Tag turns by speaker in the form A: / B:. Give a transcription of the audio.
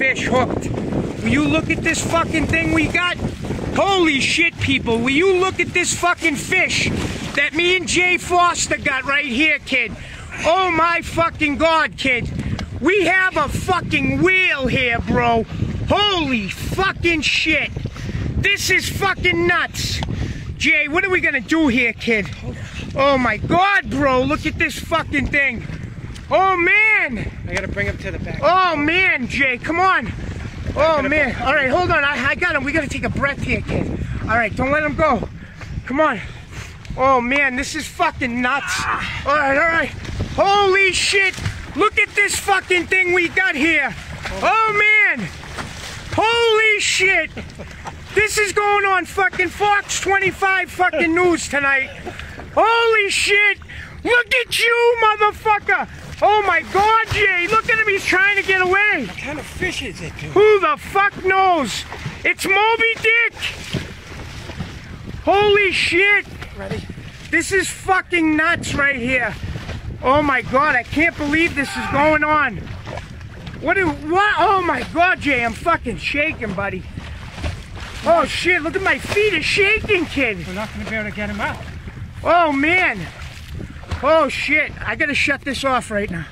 A: fish hooked. Will you look at this fucking thing we got? Holy shit, people. Will you look at this fucking fish that me and Jay Foster got right here, kid? Oh my fucking god, kid. We have a fucking wheel here, bro. Holy fucking shit. This is fucking nuts. Jay, what are we gonna do here, kid? Oh my god, bro. Look at this fucking thing. Oh man.
B: I gotta bring him to the back.
A: Oh man, Jay, come on. Oh man. All right, hold on. I, I got him. We gotta take a breath here, kid. All right, don't let him go. Come on. Oh man, this is fucking nuts. All right, all right. Holy shit. Look at this fucking thing we got here. Oh man. Holy shit. This is going on fucking Fox 25 fucking news tonight. Holy shit. Look at you, motherfucker. Oh my god, Jay. Look at him. He's trying to get away.
B: What kind of fish is it, dude?
A: Who the fuck knows? It's Moby Dick! Holy shit!
B: Ready?
A: This is fucking nuts right here. Oh my god, I can't believe this is going on. What do, what? Oh my god, Jay, I'm fucking shaking, buddy. Oh shit, look at my feet are shaking, kid.
B: We're not gonna be able to get him out.
A: Oh man. Oh shit, I gotta shut this off right now.